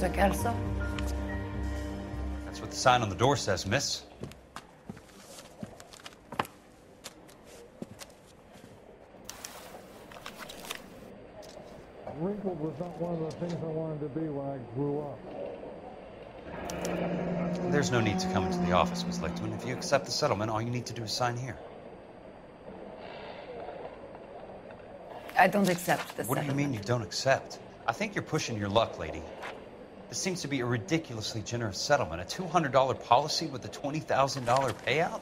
Mr. Kelso? That's what the sign on the door says, miss. Wrinkled was not one of the things I wanted to be when I grew up. There's no need to come into the office, Miss Lichtman. If you accept the settlement, all you need to do is sign here. I don't accept the settlement. What do you mean you don't accept? I think you're pushing your luck, lady. This seems to be a ridiculously generous settlement. A $200 policy with a $20,000 payout?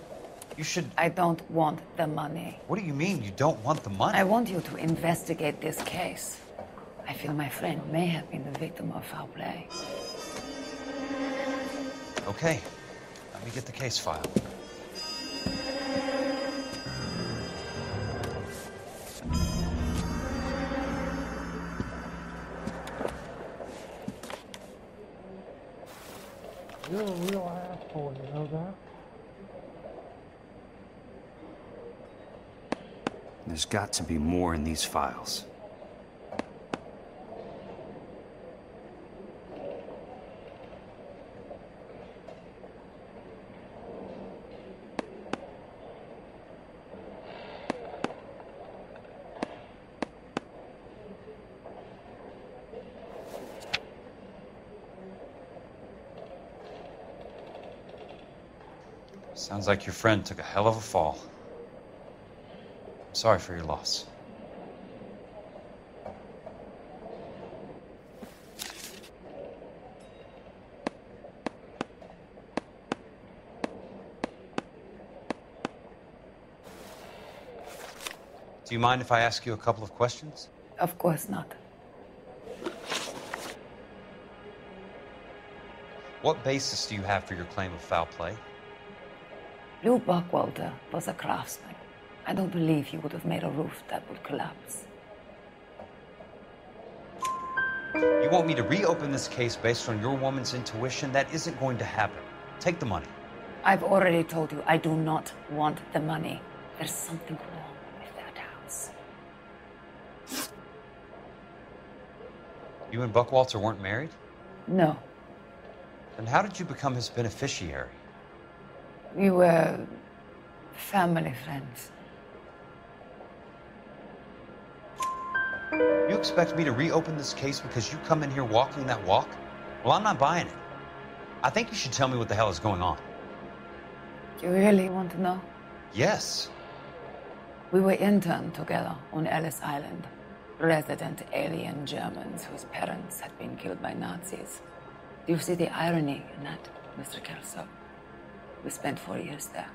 You should. I don't want the money. What do you mean you don't want the money? I want you to investigate this case. I feel my friend may have been the victim of foul play. Okay. Let me get the case file. There's got to be more in these files. Sounds like your friend took a hell of a fall. Sorry for your loss. Do you mind if I ask you a couple of questions? Of course not. What basis do you have for your claim of foul play? Lou Buckwalter was a craftsman. I don't believe he would have made a roof that would collapse. You want me to reopen this case based on your woman's intuition? That isn't going to happen. Take the money. I've already told you I do not want the money. There's something wrong with that house. You and Buckwalter weren't married? No, Then how did you become his beneficiary? we were family friends. You expect me to reopen this case because you come in here walking that walk? Well, I'm not buying it. I think you should tell me what the hell is going on. You really want to know? Yes. We were interned together on Ellis Island. Resident alien Germans whose parents had been killed by Nazis. Do you see the irony in that, Mr. Kelso? We spent four years there.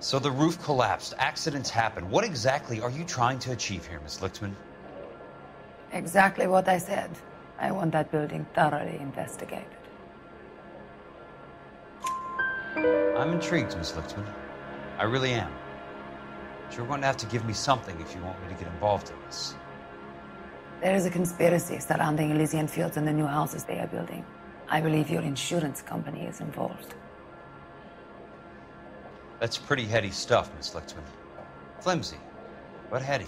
So the roof collapsed, accidents happen. What exactly are you trying to achieve here, Miss Lichtman? Exactly what I said. I want that building thoroughly investigated. I'm intrigued, Miss Lichtman. I really am. But you're going to have to give me something if you want me to get involved in this. There is a conspiracy surrounding Elysian Fields and the new houses they are building. I believe your insurance company is involved. That's pretty heady stuff, Miss Lichtman. Flimsy, but heady.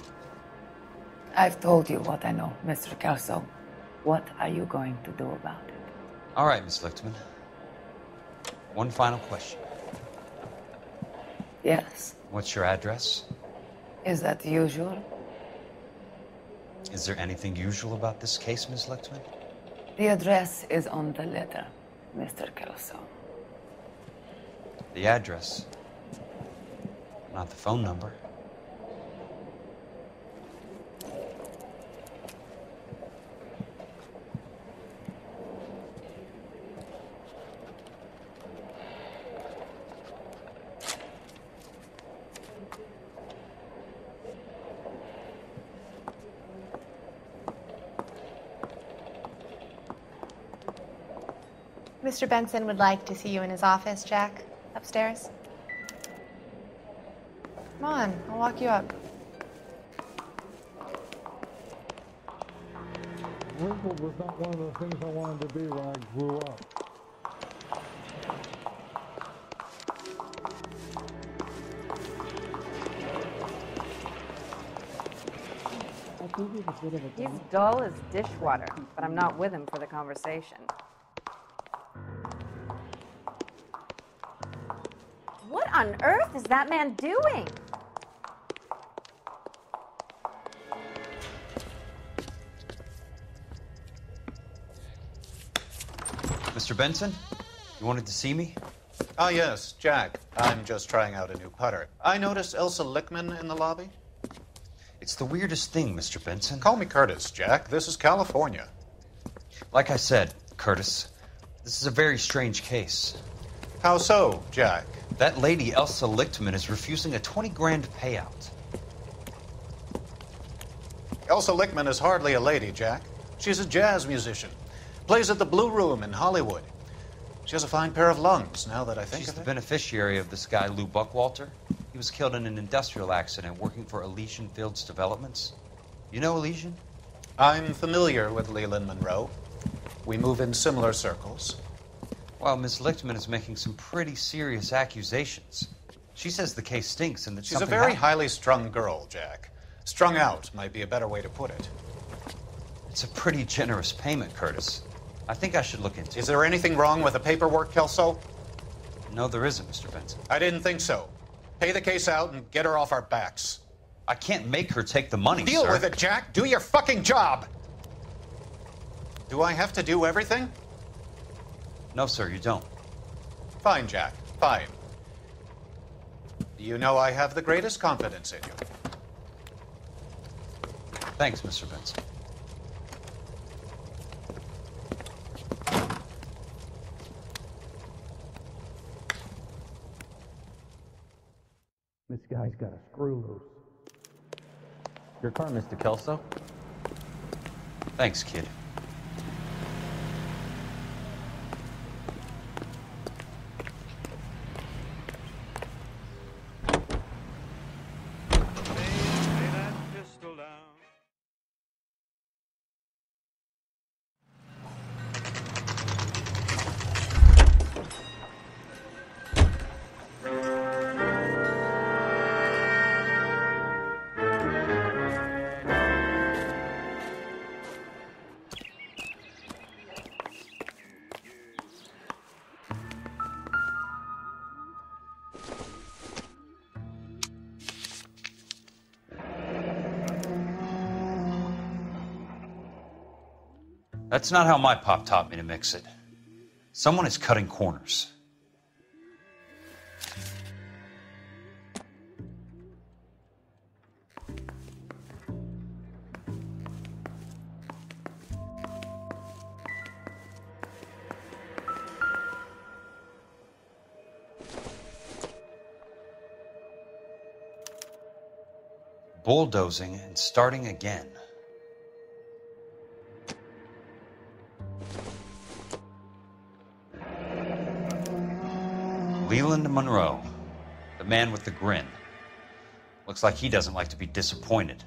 I've told you what I know, Mr. Kelso. What are you going to do about it? All right, Miss Lichtman. One final question. Yes. What's your address? Is that usual? Is there anything usual about this case, Miss Lichtman? The address is on the letter, Mr. Kelso. The address, not the phone number. Mr. Benson would like to see you in his office, Jack. Upstairs. Come on, I'll walk you up. Wrinkled was not one of the things I wanted to be when I grew up. He's dull as dishwater, but I'm not with him for the conversation. What on earth is that man doing? Mr. Benson, you wanted to see me? Ah, yes, Jack. I'm just trying out a new putter. I noticed Elsa Lichtman in the lobby. It's the weirdest thing, Mr. Benson. Call me Curtis, Jack. This is California. Like I said, Curtis, this is a very strange case. How so, Jack? That lady, Elsa Lichtman, is refusing a 20 grand payout. Elsa Lichtman is hardly a lady, Jack. She's a jazz musician. Plays at the Blue Room in Hollywood. She has a fine pair of lungs, now that I think She's of the it. beneficiary of this guy, Lou Buckwalter. He was killed in an industrial accident working for Elysian Fields Developments. You know Elysian? I'm familiar with Leland Monroe. We move in similar circles. Well, Miss Lichtman is making some pretty serious accusations. She says the case stinks and that She's a very happened. highly strung girl, Jack. Strung out might be a better way to put it. It's a pretty generous payment, Curtis. I think I should look into Is it. there anything wrong with the paperwork, Kelso? No, there isn't, Mr. Benson. I didn't think so. Pay the case out and get her off our backs. I can't make her take the money, Deal sir. with it, Jack. Do your fucking job. Do I have to do everything? No, sir, you don't. Fine, Jack. Fine. You know I have the greatest confidence in you. Thanks, Mr. Benson. Guy's got a screw loose. Your car, Mr. Kelso. Thanks, kid. That's not how my pop taught me to mix it. Someone is cutting corners. Bulldozing and starting again. Leland Monroe, the man with the grin. Looks like he doesn't like to be disappointed.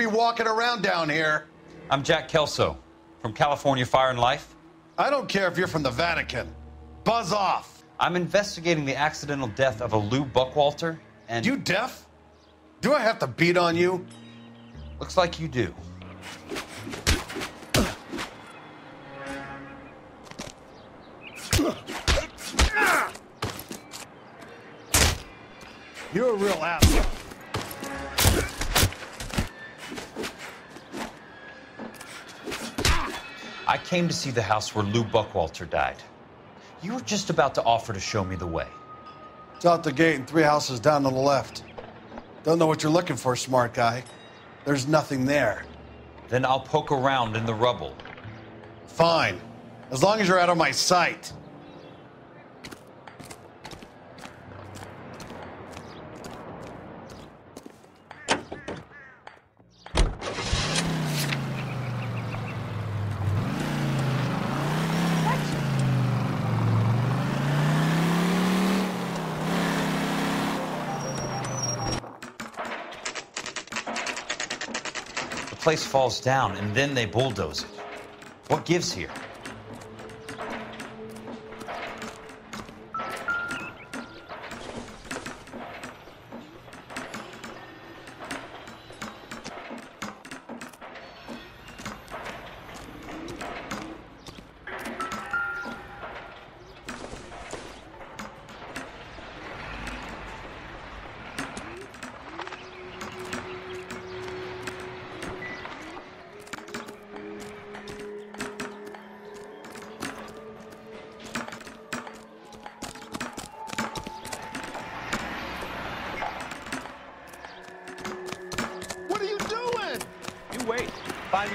Be walking around down here. I'm Jack Kelso from California Fire and Life. I don't care if you're from the Vatican. Buzz off. I'm investigating the accidental death of a Lou Buckwalter, and You deaf? Do I have to beat on you? looks like you do. You're a real asshole. I came to see the house where Lou Buckwalter died. You were just about to offer to show me the way. It's out the gate and three houses down on the left. Don't know what you're looking for, smart guy. There's nothing there. Then I'll poke around in the rubble. Fine. As long as you're out of my sight. Place falls down and then they bulldoze it. What gives here?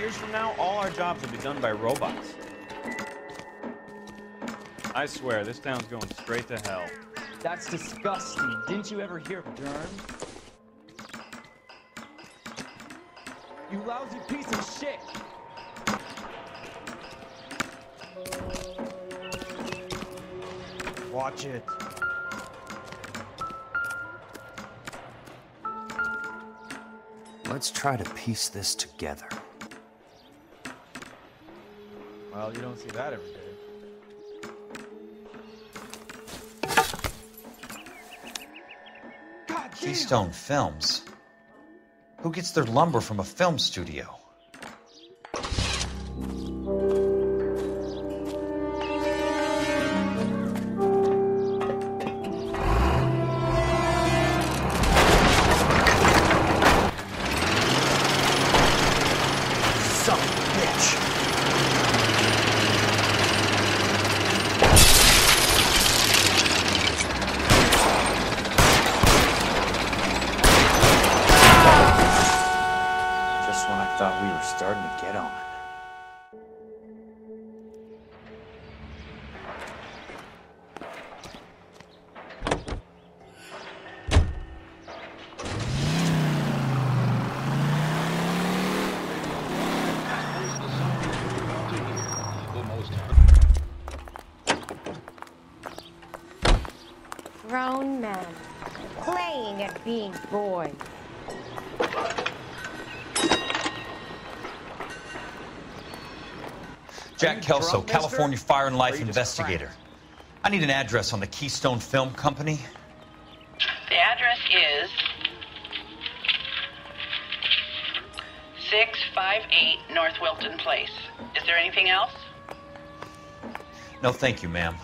Years from now, all our jobs will be done by robots. I swear, this town's going straight to hell. That's disgusting. Didn't you ever hear of germs? You lousy piece of shit! Watch it. Let's try to piece this together. Well, you don't see that every day. Keystone Films. Who gets their lumber from a film studio? Jack Kelso, drunk, mister? California Fire and Life investigator. I need an address on the Keystone Film Company. The address is 658 North Wilton Place. Is there anything else? No, thank you, ma'am.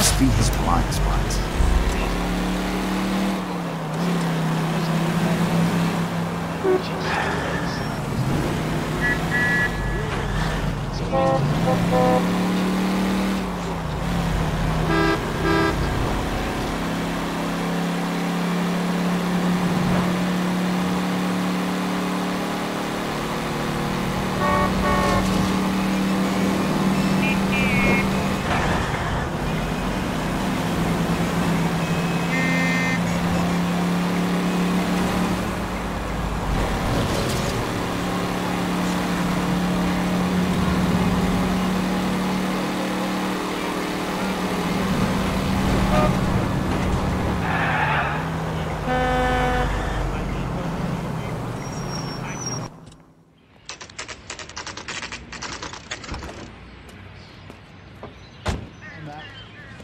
Must be his blind spots.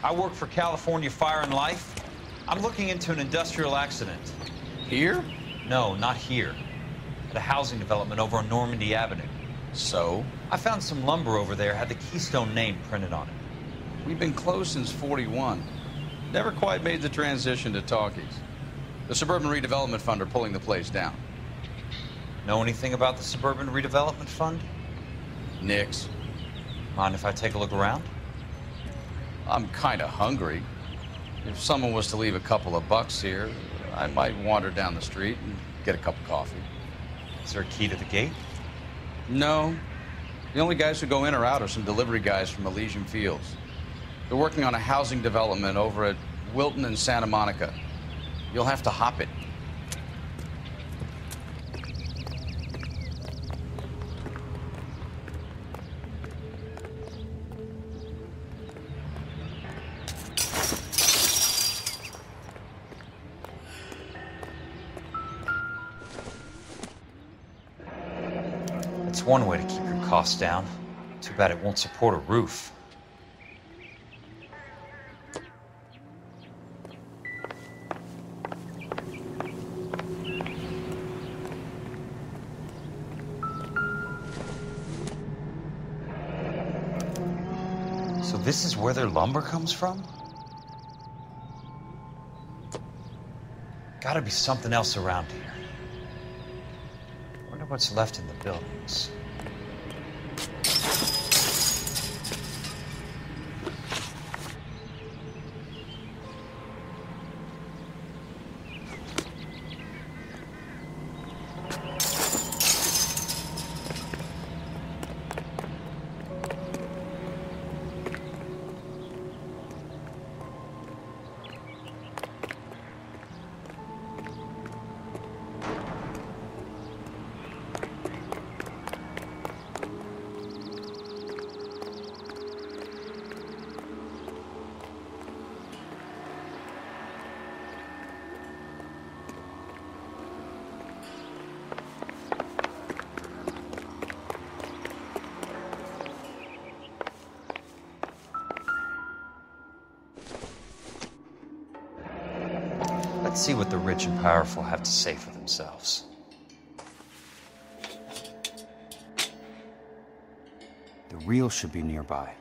I work for California Fire and Life. I'm looking into an industrial accident. Here? No, not here. At a housing development over on Normandie Avenue. So? I found some lumber over there, had the Keystone name printed on it. We've been closed since 41. Never quite made the transition to talkies. The Suburban Redevelopment Fund are pulling the place down. Know anything about the Suburban Redevelopment Fund? Nix. Mind if I take a look around? I'm kind of hungry. If someone was to leave a couple of bucks here, I might wander down the street and get a cup of coffee. Is there a key to the gate? No. The only guys who go in or out are some delivery guys from Elysian Fields. They're working on a housing development over at Wilton and Santa Monica. You'll have to hop it. It's one way to keep your costs down. Too bad it won't support a roof. So this is where their lumber comes from? Gotta be something else around here. What's left in the buildings. See what the rich and powerful have to say for themselves. The real should be nearby.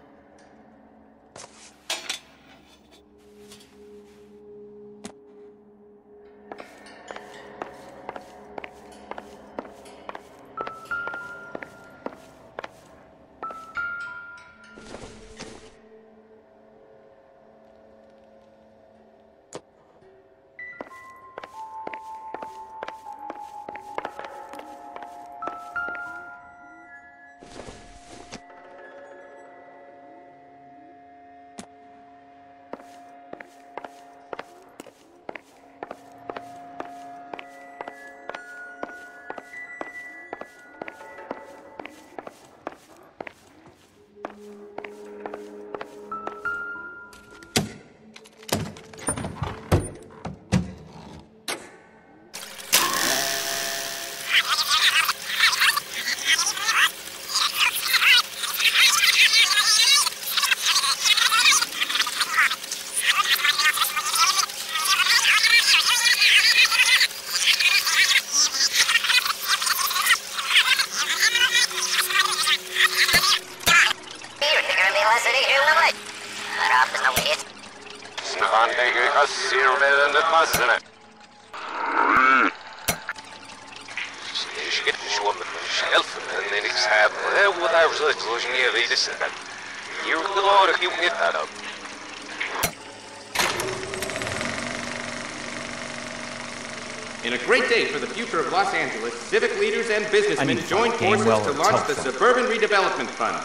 Los Angeles, civic leaders and businessmen joined forces to launch the Suburban Redevelopment Fund.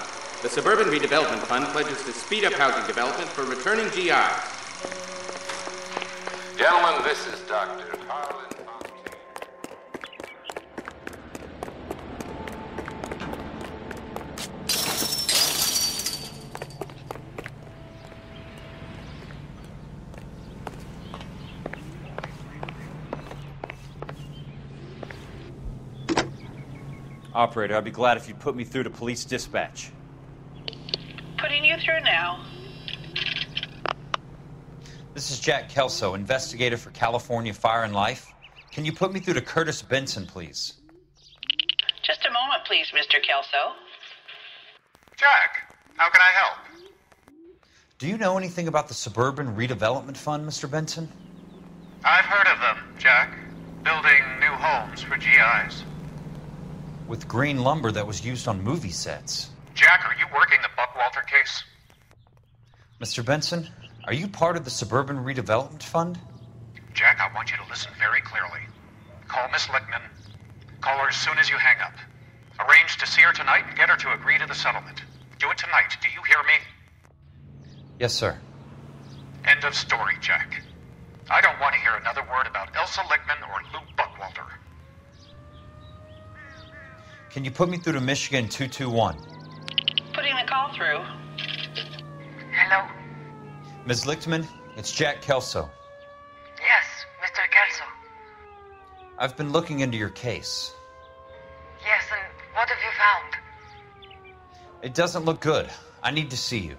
The Suburban Redevelopment Fund pledges to speed up housing development for returning GIs. Gentlemen, this is Dr. Harlan. Operator, I'd be glad if you'd put me through to police dispatch. Putting you through now. This is Jack Kelso, investigator for California Fire and Life. Can you put me through to Curtis Benson, please? Just a moment, please, Mr. Kelso. Jack, how can I help? Do you know anything about the Suburban Redevelopment Fund, Mr. Benson? I've heard of them. Jack, building new homes for GIs. With green lumber that was used on movie sets. Jack, are you working the Buckwalter case? Mr. Benson, are you part of the Suburban Redevelopment Fund? Jack, I want you to listen very clearly. Call Miss Lichtman. Call her as soon as you hang up. Arrange to see her tonight and get her to agree to the settlement. Do it tonight. Do you hear me? Yes, sir. End of story, Jack. I don't want to hear another word about Elsa Lichtman or Lou Buckwalter. Can you put me through to Michigan 221? Putting the call through. Hello? Ms. Lichtman, it's Jack Kelso. Yes, Mr. Kelso. I've been looking into your case. Yes, and what have you found? It doesn't look good. I need to see you.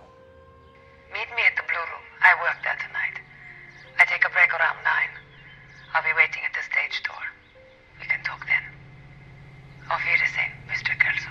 Meet me at the Blue Room. I work there tonight. I take a break around nine. I'll be waiting at the stage door. We can talk then. Auf Wiedersehen, Mr. Kelso.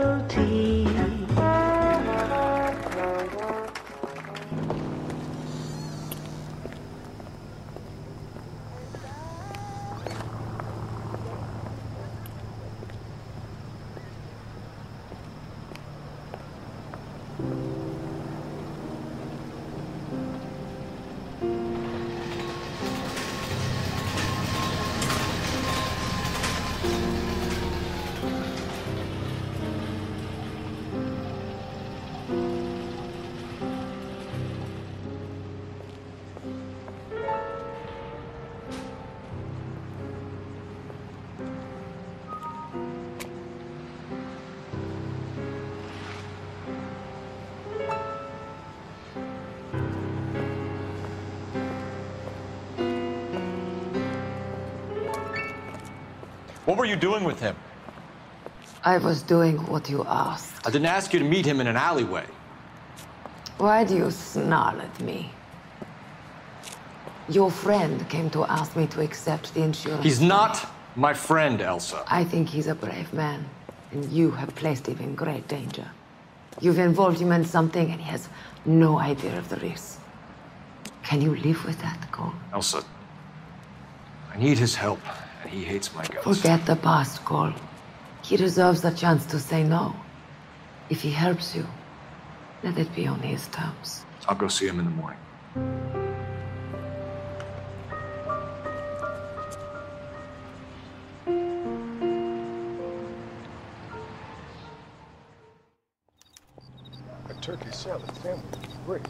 What were you doing with him? I was doing what you asked. I didn't ask you to meet him in an alleyway. Why do you snarl at me? Your friend came to ask me to accept the insurance. He's not my friend, Elsa. I think he's a brave man, and you have placed him in great danger. You've involved him in something, and he has no idea of the risk. Can you live with that, Cole? Elsa, I need his help, he hates my guts. Forget the past, Cole. He deserves a chance to say no. If he helps you, let it be on his terms. I'll go see him in the morning. A turkey salad sandwich. Great.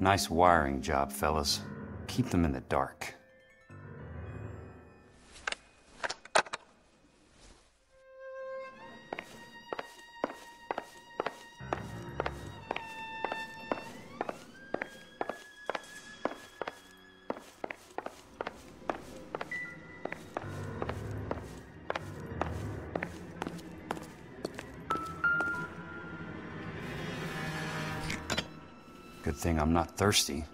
Nice wiring job, fellas. Keep them in the dark. I'm not thirsty.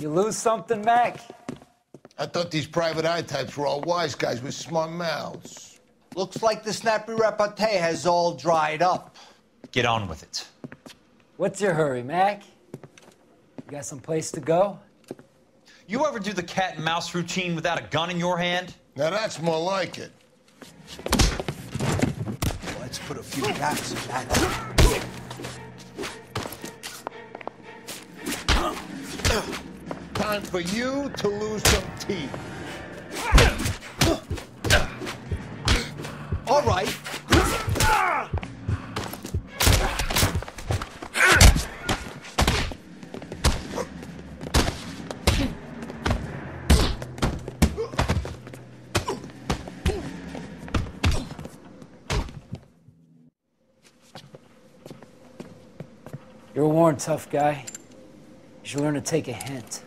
You lose something, Mac? I thought these private eye types were all wise guys with smart mouths. Looks like the snappy repartee has all dried up. Get on with it. What's your hurry, Mac? You got some place to go? You ever do the cat and mouse routine without a gun in your hand? Now that's more like it. Let's put a few gaps in that. Time for you to lose some teeth. All right. You're a worn, tough guy. You should learn to take a hint.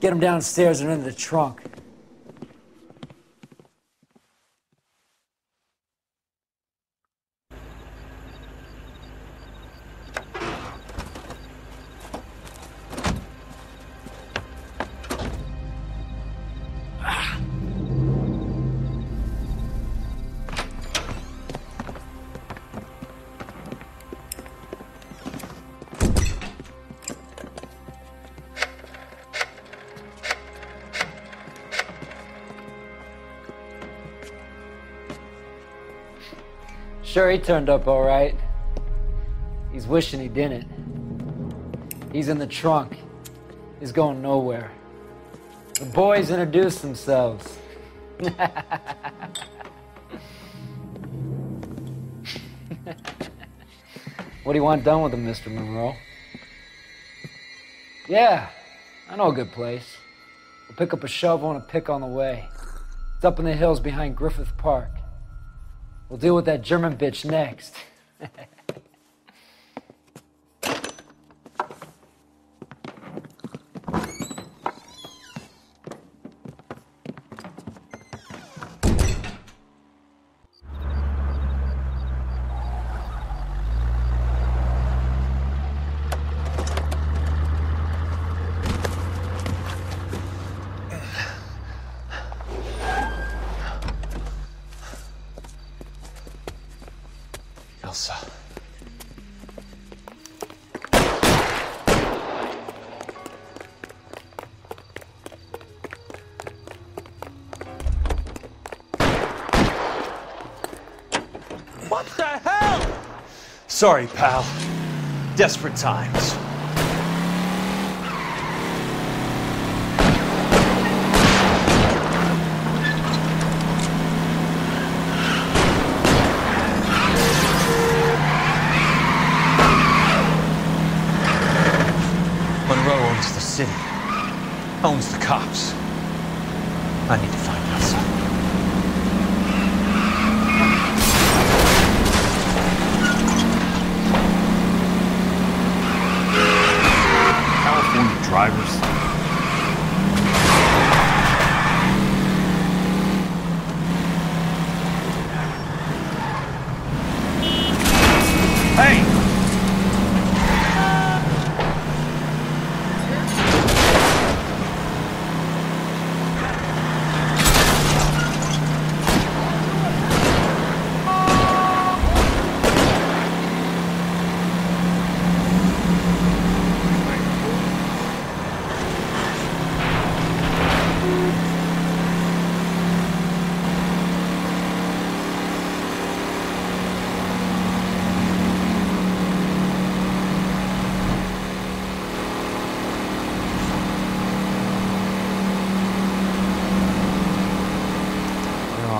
Get him downstairs and into the trunk. Sure, he turned up all right. He's wishing he didn't. He's in the trunk. He's going nowhere. The boys introduced themselves. what do you want done with him, Mr. Monroe? Yeah, I know a good place. We'll pick up a shovel and a pick on the way. It's up in the hills behind Griffith Park. We'll deal with that German bitch next. Sorry, pal. Desperate times. Monroe owns the city, owns the cops. I need to find Elsa. California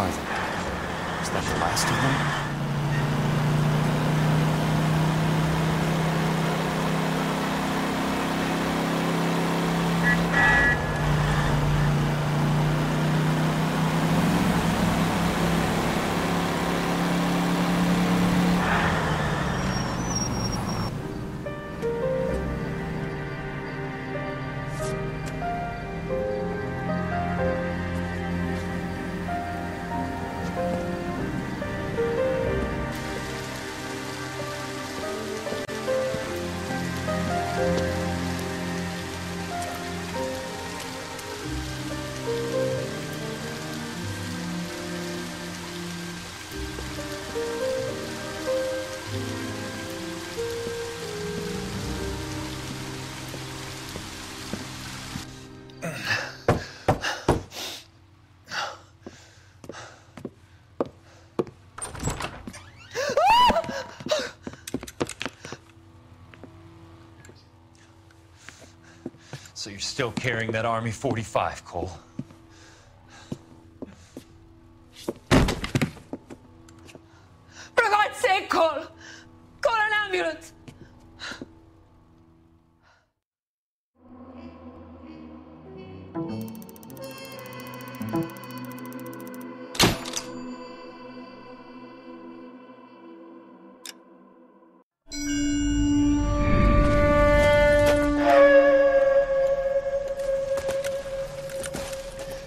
Is that the last of them? So you're still carrying that Army 45, Cole?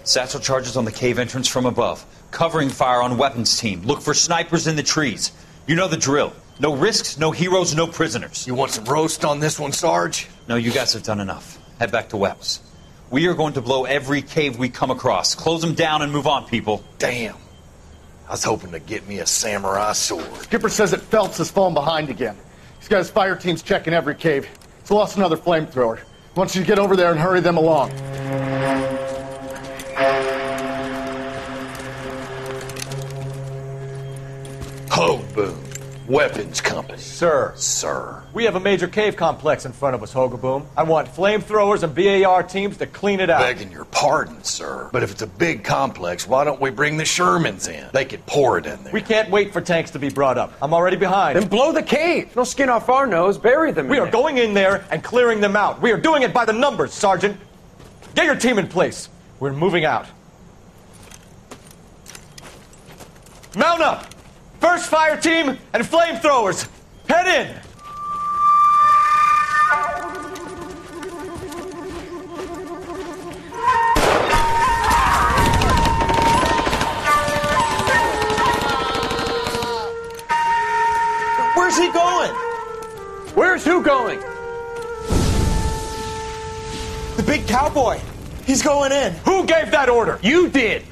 Satchel charges on the cave entrance from above. Covering fire on weapons team. Look for snipers in the trees. You know the drill. No risks, no heroes, no prisoners. You want some roast on this one, Sarge? No, you guys have done enough. Head back to Weps. We are going to blow every cave we come across. Close them down and move on, people. Damn. I was hoping to get me a samurai sword. Skipper says that Phelps has fallen behind again. He's got his fire teams checking every cave. He's lost another flamethrower. Wants you to get over there and hurry them along. Hogaboom. Weapons company. Sir. Sir. We have a major cave complex in front of us, Hogaboom. I want flamethrowers and BAR teams to clean it out. Begging your pardon, sir. But if it's a big complex, why don't we bring the Shermans in? They could pour it in there. We can't wait for tanks to be brought up. I'm already behind. Then blow the cave. No skin off our nose. Bury them. We in are there. going in there and clearing them out. We are doing it by the numbers, Sergeant. Get your team in place. We're moving out. Mount up! First fire team and flamethrowers. Head in! Where's he going? Where's who going? The big cowboy. He's going in. Who gave that order? You did.